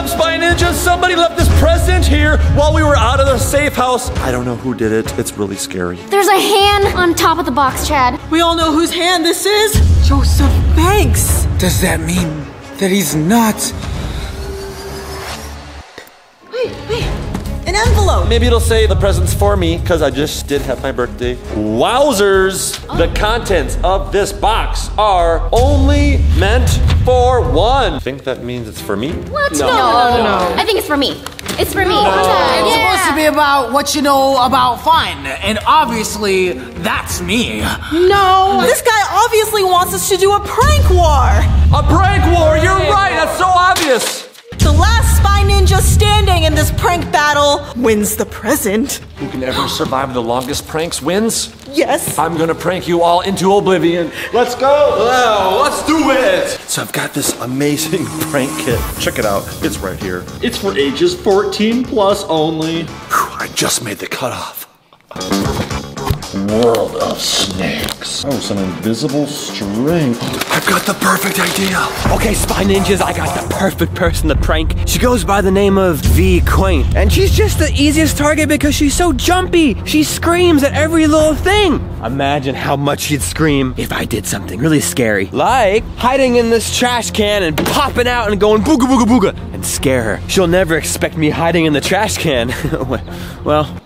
up, Spy Ninja? Somebody left this present here while we were out of the safe house. I don't know who did it. It's really scary. There's a hand on top of the box, Chad. We all know whose hand this is. Joseph Banks. Does that mean that he's not? Wait, wait. An envelope. Maybe it'll say the present's for me because I just did have my birthday. Wowzers! Oh. The contents of this box are only meant for one. Think that means it's for me? What? No, no, no, no. I think it's for me. It's for me. It's Yeah. supposed to be about what you know about fun, and obviously that's me. No. This guy obviously wants us to do a prank war. A prank war! You're right! That's so obvious! The last spy ninja standing in this prank battle wins the present. Who can ever survive the longest pranks wins? Yes. I'm gonna prank you all into oblivion. Let's go! Wow, let's do it! So I've got this amazing prank kit. Check it out. It's right here. It's for ages 14 plus only. Whew, I just made the cutoff. World of snakes. Oh, some invisible string. I've got the perfect idea. Okay, Spy Ninjas, I got the perfect person to prank. She goes by the name of Vy Qwaint, and she's just the easiest target because she's so jumpy. She screams at every little thing. Imagine how much she'd scream if I did something really scary, like hiding in this trash can and popping out and going booga booga booga and scare her. She'll never expect me hiding in the trash can. well,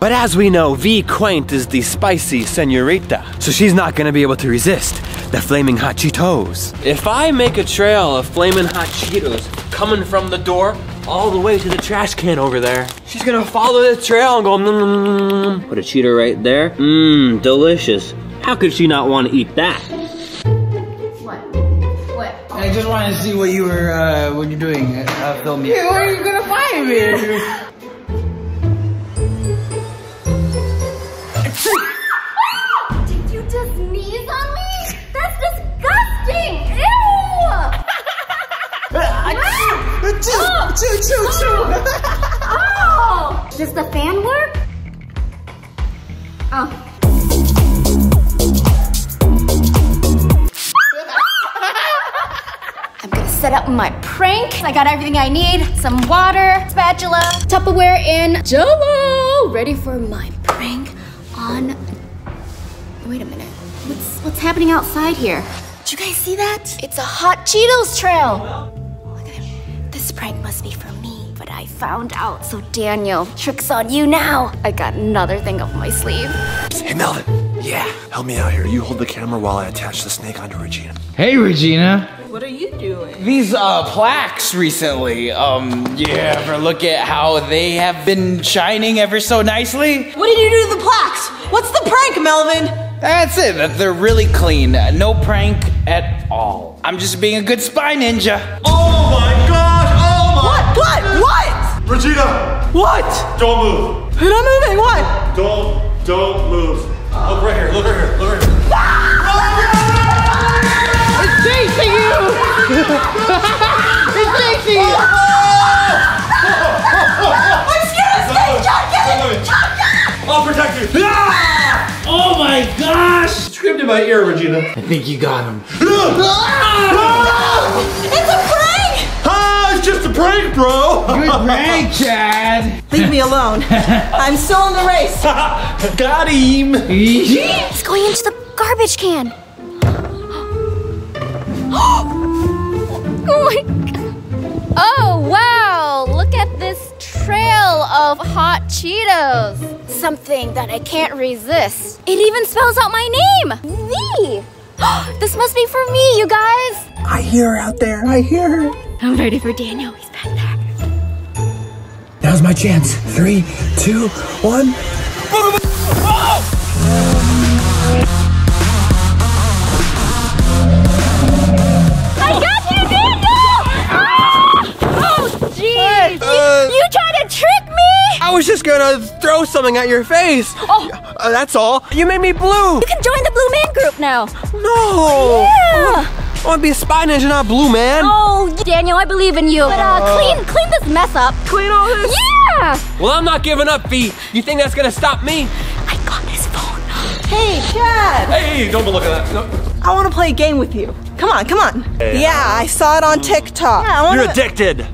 but as we know, Vy Qwaint is the spicy senorita, so she's not gonna be able to resist the flaming hot Cheetos. If I make a trail of flaming hot Cheetos coming from the door all the way to the trash can over there, she's gonna follow the trail and go, mm, mm, mm, mm. put a Cheeto right there. Mmm, delicious. How could she not want to eat that? What? What? I just wanted to see what you were, uh, what you're doing, uh, filming. Where are you gonna find me? Did you just sneeze on me? That's disgusting! Ew! Oh. Oh. oh! Does the fan work? Oh. I'm gonna set up my prank. I got everything I need. Some water, spatula, Tupperware, and Jello. Ready for my What's what's happening outside here? Did you guys see that? It's a hot Cheetos trail. Look at him. This prank must be for me, but I found out. So Daniel, tricks on you now. I got another thing up my sleeve. Hey, Melvin. Yeah. Help me out here. You hold the camera while I attach the snake onto Regina. Hey, Regina. What are you doing? These uh, plaques recently, um, you ever look at how they have been shining ever so nicely? What did you do to the plaques? What's the prank, Melvin? That's it, they're really clean. No prank at all. I'm just being a good spy ninja. Oh my gosh! Oh my! What? What? What? Regina! What? Don't move! You're not moving. What? Don't, don't move. Look right here, look right here, look right here. Ah! It's chasing you! it's chasing you! Oh my ear, Regina. I think you got him. It's a prank. Ah, it's just a prank, bro! Good prank, Chad. Leave me alone. I'm still in the race. Got him! It's going into the garbage can. oh my god. Oh wow, look at this trail of hot Cheetos. Something that I can't resist. It even spells out my name. V. This must be for me, you guys. I hear her out there. I hear her. I'm ready for Daniel. He's back there. Now's my chance. Three, two, one. I I was just gonna throw something at your face. Oh. Uh, that's all. You made me blue. You can join the Blue Man Group now. No. Yeah. I want to be a spy ninja, not blue man. Oh, Daniel, I believe in you. But uh, clean, clean this mess up. Clean all this? Yeah. Well, I'm not giving up, V. You think that's gonna stop me? I got this phone. Hey, Chad. Hey, don't look at that. No. I want to play a game with you. Come on, come on. Yeah, I saw it on TikTok. Yeah, I You're addicted.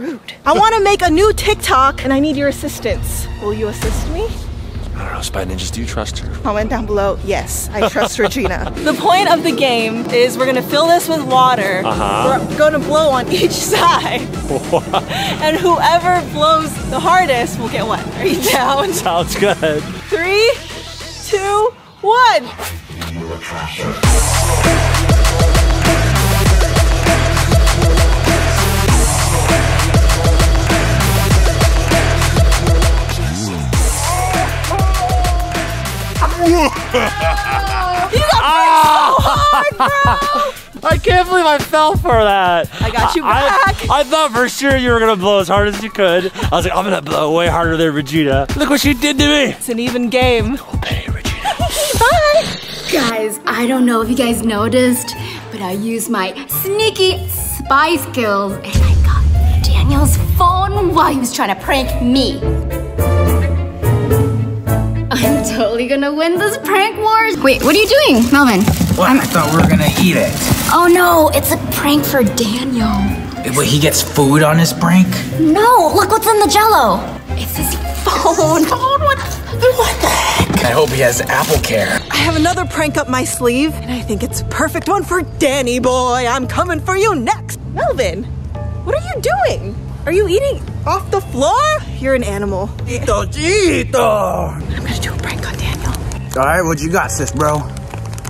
Out. I want to make a new TikTok and I need your assistance. Will you assist me? I don't know, Spy Ninjas, do you trust her? Comment down below. Yes, I trust Regina. The point of the game is we're gonna fill this with water. Uh-huh. We're gonna blow on each side. and whoever blows the hardest will get what? Are you down? Sounds good. Three, two, one. Ah! I can't believe I fell for that. I got you I, back. I thought for sure you were gonna blow as hard as you could. I was like, I'm gonna blow way harder than Regina. Look what she did to me. It's an even game. Hey, Regina. Bye. Guys, I don't know if you guys noticed, but I used my sneaky spy skills and I got Daniel's phone while he was trying to prank me. I'm totally gonna win this prank wars. Wait, what are you doing, Melvin? What? I thought we were gonna eat it. Oh no, it's a prank for Daniel. Wait, he gets food on his prank? No, look what's in the jello. It's his phone. phone what, what the heck? I hope he has Apple Care. I have another prank up my sleeve, and I think it's a perfect one for Danny boy. I'm coming for you next. Melvin, what are you doing? Are you eating off the floor? You're an animal. Cheeto, Cheeto! I'm gonna do a prank on Daniel. Alright, what you got, sis, bro?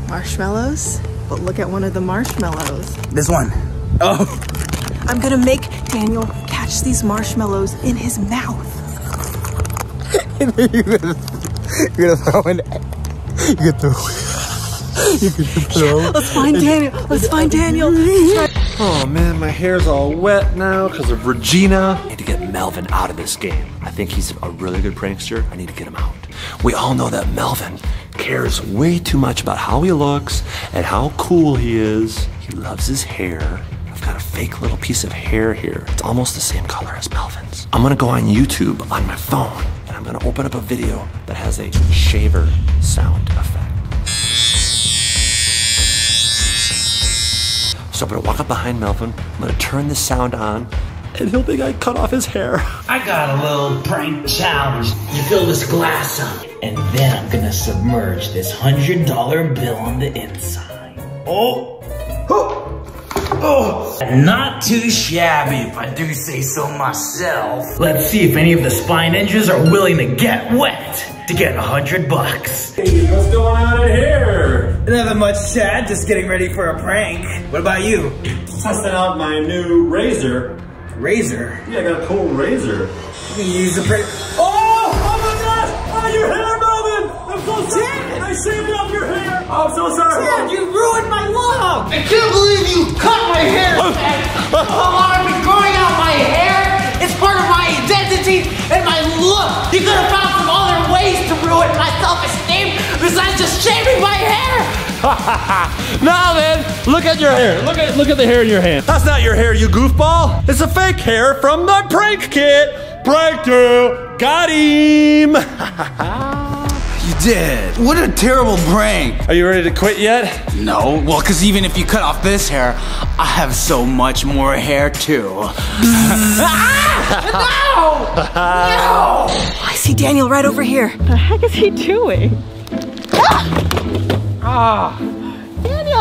Marshmallows? But look at one of the marshmallows. This one. Oh, I'm gonna make Daniel catch these marshmallows in his mouth. you're gonna throw an. You can throw. You can throw. Let's find Daniel. Let's find Daniel. Oh man, my hair's all wet now because of Regina. I need to get Melvin out of this game. I think he's a really good prankster. I need to get him out. We all know that Melvin cares way too much about how he looks and how cool he is. He loves his hair. I've got a fake little piece of hair here. It's almost the same color as Melvin's. I'm gonna go on YouTube on my phone and I'm gonna open up a video that has a shaver sound effect. So I'm gonna walk up behind Melvin, I'm gonna turn the sound on, and he'll think I cut off his hair. I got a little prank challenge. You fill this glass up, and then I'm gonna submerge this hundred dollar bill on the inside. Oh! Oh! Oh! Not too shabby if I do say so myself. Let's see if any of the spy ninjas are willing to get wet to get a hundred bucks. Hey, what's going on in here? Nothing much, Chad. Just getting ready for a prank. What about you? Testing out my new razor. Razor. Yeah, I got a cool razor. You can use the prank. Oh! Oh my gosh! Oh, your hair, Melvin! I'm so sorry! I shaved off your hair! Oh, I'm so sorry! you ruined my look! I can't believe you cut my hair! How long I've been growing out my hair? It's part of my identity and my look! You could have found some other ways to ruin my self-esteem besides just shaving my hair! Melvin, look at your hair. Look at look at the hair in your hand. That's not your hair, you goofball. It's a fake hair from the prank kit. Breakthrough. Got him. You did. What a terrible prank. Are you ready to quit yet? No, well, because even if you cut off this hair, I have so much more hair too. I see Daniel right over here. What the heck is he doing? Ah! Daniel!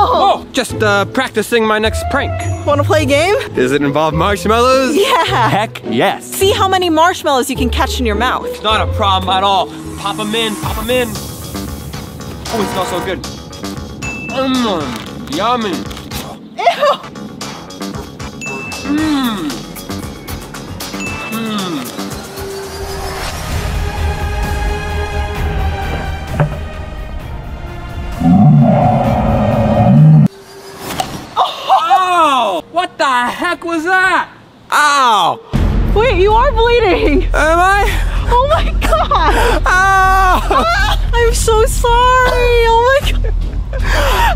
Oh, just uh, practicing my next prank. Wanna play a game? Does it involve marshmallows? Yeah. Heck yes. See how many marshmallows you can catch in your mouth. It's not a problem at all. Pop them in, pop them in. Oh, it smells so good. Mmm, yummy. Ew. Mmm. Mmm. What the heck was that? Ow! Wait, you are bleeding. Am I? Oh my god. Ow! I'm so sorry. Oh my god.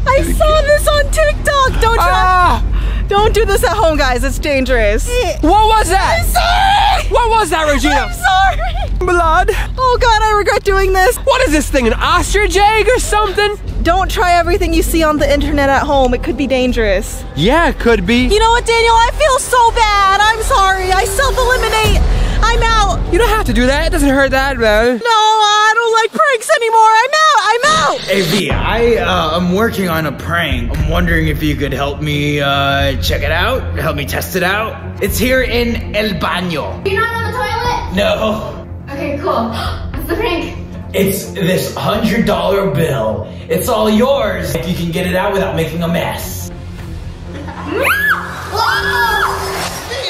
I saw this on TikTok. Don't try. Ah! Don't do this at home, guys. It's dangerous. What was that? I'm sorry. What was that, Regina? I'm sorry. Blood? Oh god, I regret doing this. What is this thing, an ostrich egg or something? Don't try everything you see on the internet at home. It could be dangerous. Yeah, it could be. You know what, Daniel? I feel so bad. I'm sorry. I self-eliminate. I'm out. You don't have to do that. It doesn't hurt that bad. No, I don't like pranks anymore. I'm out. I'm out. Hey V, I uh, I'm working on a prank. I'm wondering if you could help me uh, check it out, help me test it out. It's here in El Baño. You're not on the toilet? No, Okay, cool. What's the prank? It's this hundred dollar bill. It's all yours if you can get it out without making a mess. Hey,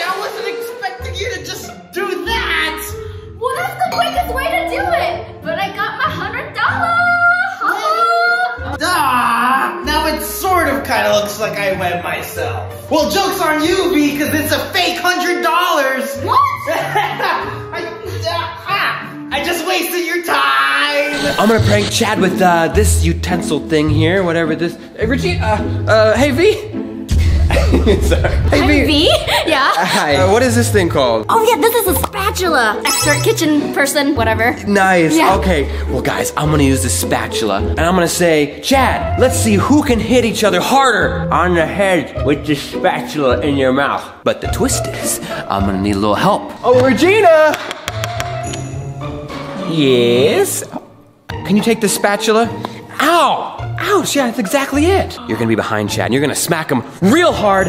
I wasn't expecting you to just do that. Well, that's the quickest way to do it. But I got my hundred dollars. Ah, now it sort of kind of looks like I went myself. Well, joke's on you, V, because it's a fake hundred dollars. What? I, ah, I just wasted your time. I'm gonna prank Chad with uh, this utensil thing here, whatever this. Hey, Regina, uh, uh, hey V. Sorry. Hey Hi, V. Yeah. Hi. Uh, what is this thing called? Oh yeah, this is a spatula. Expert kitchen person, whatever. Nice. Yeah. Okay. Well, guys, I'm gonna use this spatula, and I'm gonna say, Chad, let's see who can hit each other harder on the head with the spatula in your mouth. But the twist is, I'm gonna need a little help. Oh, Regina. Yes. Can you take the spatula? Ow! Ouch! Yeah, that's exactly it. You're gonna be behind Chad, and you're gonna smack him real hard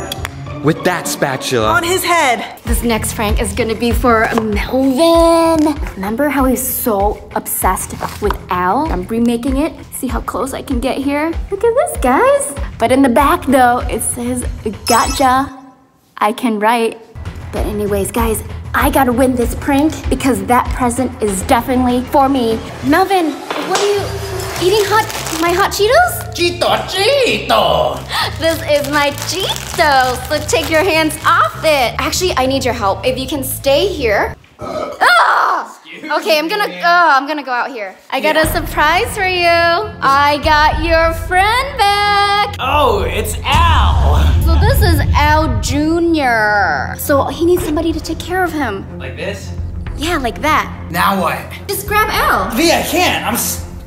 with that spatula. On his head. This next prank is gonna be for Melvin. Remember how he's so obsessed with Al? I'm remaking it. See how close I can get here? Look at this, guys. But in the back, though, it says, Gotcha. I can write. But, anyways, guys, I gotta win this prank because that present is definitely for me. Melvin, what are you eating? Hot, my hot Cheetos? Cheeto, Cheeto. This is my Cheetos, so take your hands off it. Actually, I need your help. If you can stay here. Ah! Okay, I'm gonna. Oh, I'm gonna go out here. I got a surprise for you. I got your friend back. Oh, it's Al. So this is Al Jr. So he needs somebody to take care of him. Like this? Yeah, like that. Now what? Just grab Al. V, I can't. I'm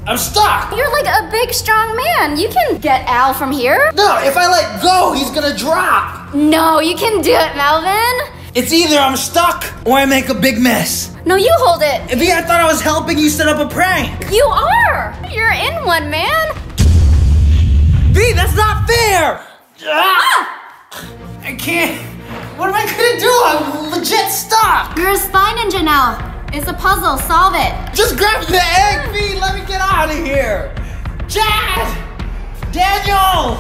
I'm stuck. You're like a big, strong man. You can get Al from here. No, if I let go, he's gonna drop. No, you can do it, Melvin. It's either I'm stuck or I make a big mess. No, you hold it. V, I thought I was helping you set up a prank. You are! You're in one, man! V, that's not fair. Ah! I can't. What am I gonna do? I'm legit stuck. You're a spy ninja now. It's a puzzle, solve it. Just grab the egg, V. Let me get out of here. Chad, Daniel,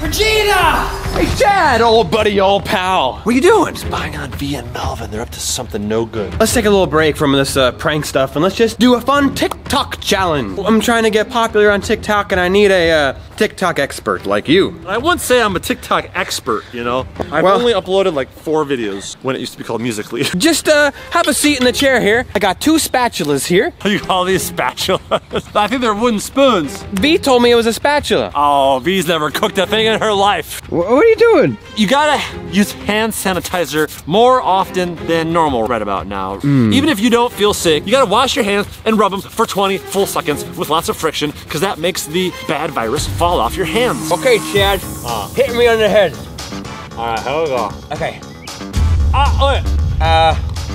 Regina. Hey, Chad, old buddy, old pal. What are you doing? Spying on V and Melvin. They're up to something no good. Let's take a little break from this uh, prank stuff and let's just do a fun TikTok challenge. I'm trying to get popular on TikTok and I need a uh, TikTok expert like you. I wouldn't say I'm a TikTok expert, you know? I've Well- only uploaded like four videos when it used to be called Musical.ly. Just uh, have a seat in the chair here. I got two spatulas here. How you call these spatulas? I think they're wooden spoons. V told me it was a spatula. Oh, V's never cooked a thing in her life. What are you doing? You gotta use hand sanitizer more often than normal right about now. Even if you don't feel sick, you gotta wash your hands and rub them for 20 full seconds with lots of friction, because that makes the bad virus fall off your hands. Okay, Chad. Hit me on the head. Alright, here we go. Okay. Ah, wait. Uh,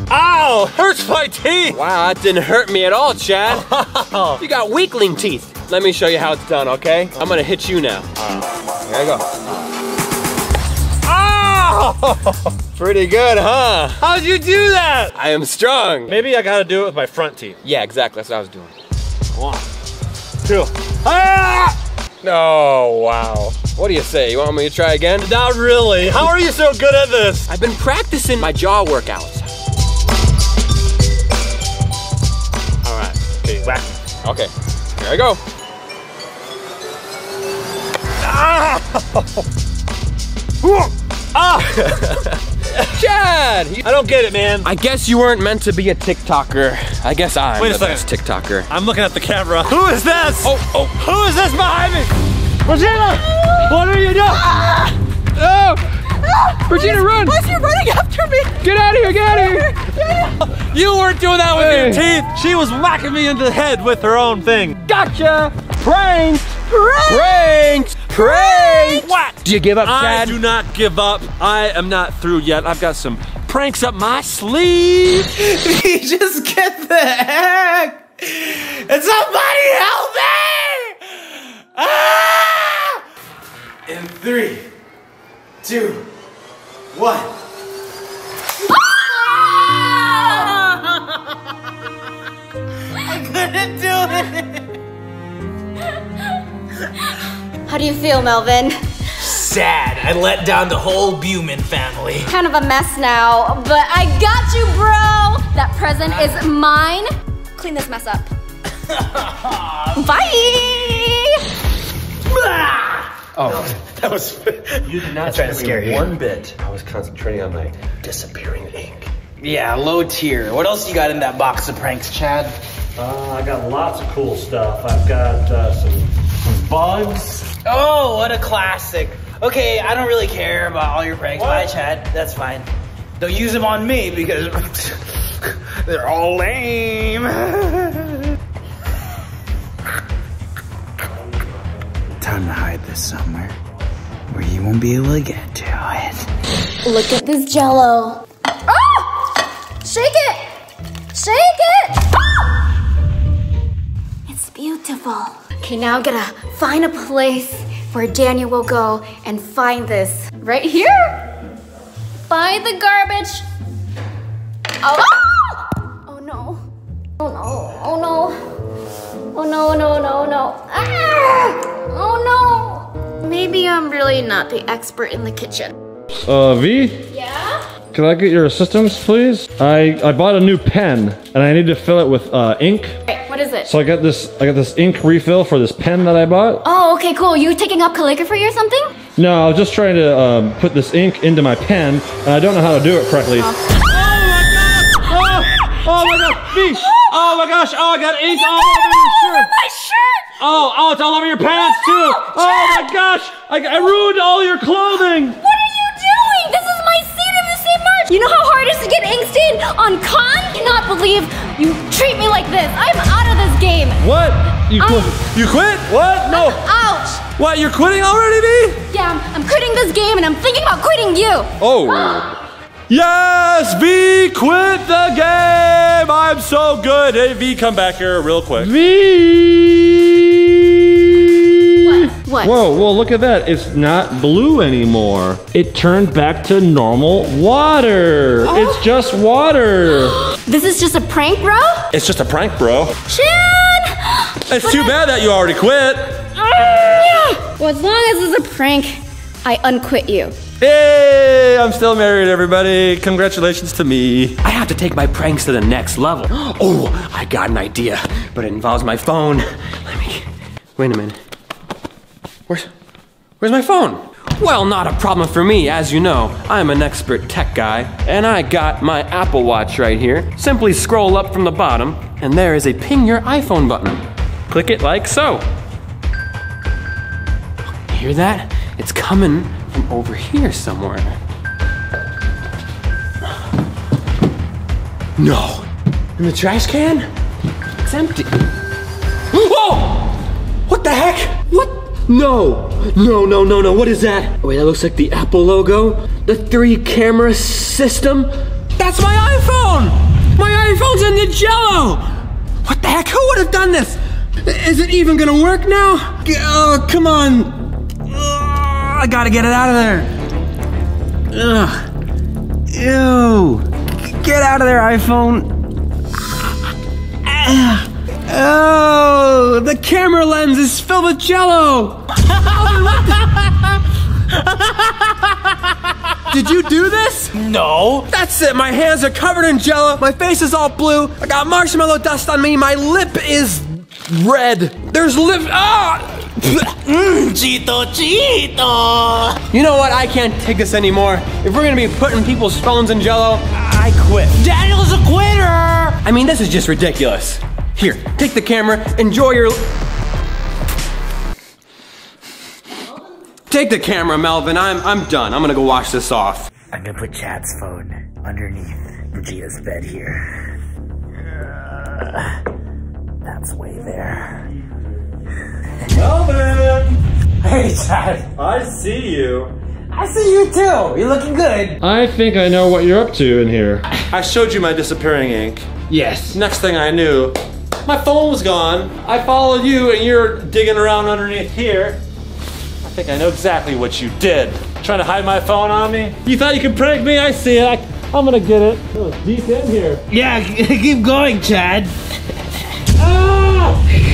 Ow! Hurts my teeth! wow, that didn't hurt me at all, Chad. you got weakling teeth. Let me show you how it's done, okay? I'm gonna hit you now. Here I go. Ow! Pretty good, huh? How'd you do that? I am strong. Maybe I gotta do it with my front teeth. Yeah, exactly. That's what I was doing. One, two. Ah! Oh, wow. What do you say? You want me to try again? Not really. How are you so good at this? I've been practicing my jaw workouts. Whack. Okay, here I go. Ah! Chad! I don't get it, man. I guess you weren't meant to be a TikToker. I guess I'm Wait a the second. best TikToker. I'm looking at the camera. Who is this? Oh, oh. Who is this behind me? Regina! What are you doing? Oh! Regina, run! Why is he running after me? Get out of here, get out of here! You weren't doing that with Hey. your teeth. She was whacking me in the head with her own thing. Gotcha! Pranked! Pranked! Pranked! What? Do you give up, Chad? I do not give up. I am not through yet. I've got some pranks up my sleeve. You just get the heck. And somebody help me! Ah! In three, two, one. I couldn't do it. How do you feel, Melvin? Sad. I let down the whole Beauman family. Kind of a mess now, but I got you, bro! That present is mine. Clean this mess up. Bye! Oh, that was. You did not trying to scare you. one bit. I was concentrating on my disappearing ink. Yeah, low tier. What else you got in that box of pranks, Chad? Uh, I got lots of cool stuff. I've got uh, some, some bugs. Oh, what a classic. Okay, I don't really care about all your pranks. Bye, Chad. That's fine. Don't use them on me because they're all lame. Time to hide this somewhere where you won't be able to get to it. Look at this jello. Ah! Shake it! Shake it! Ah! It's beautiful. Okay, now I'm gonna find a place where Daniel will go and find this. Right here! By the garbage. Oh, ah! oh no. Oh no. Oh no. Oh no, no, no, no. Ah! Oh no. Maybe I'm really not the expert in the kitchen. Uh, V, Yeah? can I get your assistance, please? I, I bought a new pen, and I need to fill it with uh, ink. Okay, what is it? So I got this I got this ink refill for this pen that I bought. Oh, okay, cool. You taking up calligraphy or something? No, I was just trying to um, put this ink into my pen, and I don't know how to do it correctly. Oh my god, V! Oh my gosh, oh I got ink all over your shirt! My shirt! Oh, oh, it's all over your pants too! Oh my gosh, I, I ruined all your clothing! What are you doing? This is my seat in the same march. You know how hard it is to get ink stain on con? Cannot believe you treat me like this. I'm out of this game. What? You I- quit? You quit? What? No. Ouch. What? You're quitting already, V? Yeah, I'm, I'm quitting this game and I'm thinking about quitting you. Oh. Yes, V, quit the game. I'm so good. Hey, V, come back here real quick. V. What? Whoa, well, look at that. It's not blue anymore. It turned back to normal water. Oh. It's just water. This is just a prank, bro? It's just a prank, bro. Chad! It's too bad that you already quit. Well, as long as it's a prank, I unquit you. Hey, I'm still married, everybody. Congratulations to me. I have to take my pranks to the next level. Oh, I got an idea, but it involves my phone. Let me. Wait a minute. Where's. Where's my phone? Well, not a problem for me, as you know. I'm an expert tech guy, and I got my Apple Watch right here. Simply scroll up from the bottom, and there is a ping your iPhone button. Click it like so. Hear that? It's coming from over here somewhere. No. In the trash can? It's empty. Whoa! What the heck? What? No. No, no, no, no. What is that? Oh, wait, that looks like the Apple logo. The three camera system. That's my iPhone! My iPhone's in the jello! What the heck? Who would have done this? Is it even gonna work now? Oh, come on. I gotta get it out of there. Ugh. Ew. Get out of there, iPhone. Oh, the camera lens is filled with jello. Did you do this? No. That's it. My hands are covered in jello. My face is all blue. I got marshmallow dust on me. My lip is red. There's lip. Ah! Cheeto, Cheeto. You know what? I can't take this anymore. If we're gonna be putting people's phones in jello, I quit. Daniel's a quitter. I mean, this is just ridiculous. Here, take the camera. Enjoy your. Take the camera, Melvin. I'm I'm done. I'm gonna go wash this off. I'm gonna put Chad's phone underneath Vegeta's bed here. Uh, that's way there. Melvin, Hey, Chad. I see you. I see you too. You're looking good. I think I know what you're up to in here. I showed you my disappearing ink. Yes. Next thing I knew, my phone was gone. I followed you and you're digging around underneath here. I think I know exactly what you did. Trying to hide my phone on me? You thought you could prank me? I see it. I, I'm gonna get it. It was deep in here. Yeah, keep going, Chad. Ah!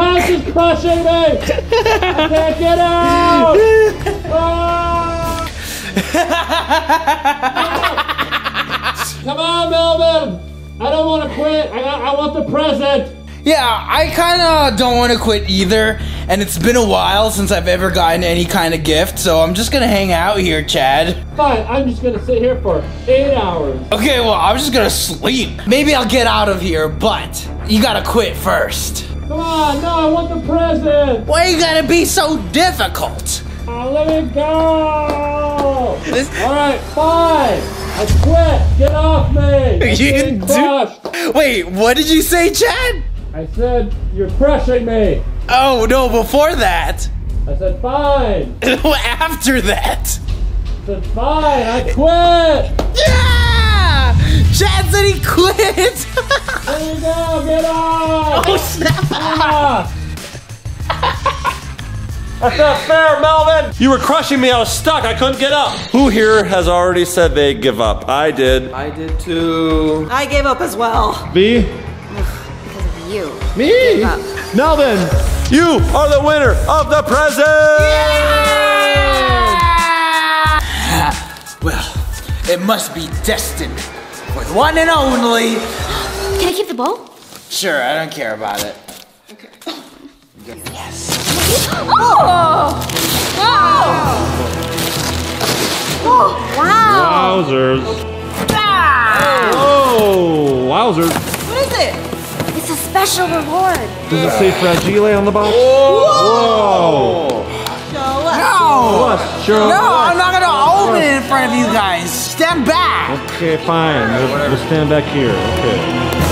Is crushing me! I can't get out! Ah! Come on, Melvin! I don't want to quit. I, I want the present. Yeah, I kind of don't want to quit either, and it's been a while since I've ever gotten any kind of gift, so I'm just gonna hang out here, Chad. Fine, I'm just gonna sit here for eight hours. Okay, well, I'm just gonna sleep. Maybe I'll get out of here, but you gotta quit first. Come on, no, I want the present. Why you gotta be so difficult? Oh, let me go. All right, fine. I quit. Get off me. You crushed. Wait, what did you say, Chad? I said you're crushing me. Oh, no, before that. I said fine. After that. I said fine. I quit. Yeah! Chad said he quit! There you go. Get off. oh, snap! Ah. That's not fair, Melvin! You were crushing me, I was stuck, I couldn't get up. Who here has already said they give up? I did. I did too. I gave up as well. V? Because of you. Me? Melvin, you are the winner of the present! Yeah! well, it must be destined for the one and only. Can I keep the bowl? Sure, I don't care about it. Okay. Yes. Oh! Oh! Wow! Wowzers. Ah! Oh, wowzers. What is it? It's a special reward. Does it say Fragile on the box? Whoa! Show us. No! What? Sure. No, I'm not gonna open it in front of you guys. Stand back! Okay, fine. We'll, we'll stand back here. Okay.